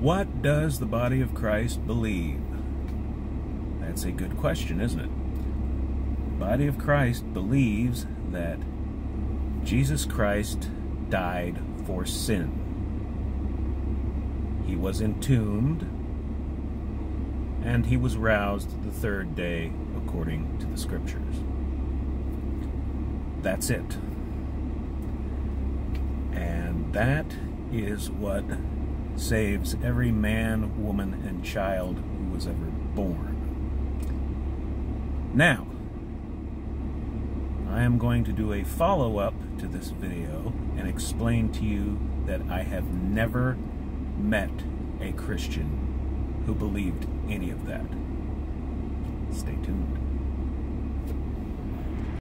What does the body of Christ believe? That's a good question, isn't it? The body of Christ believes that Jesus Christ died for sin. He was entombed, and he was roused the third day according to the scriptures. That's it. And that is what saves every man, woman, and child who was ever born. Now, I am going to do a follow-up to this video and explain to you that I have never met a Christian who believed any of that. Stay tuned.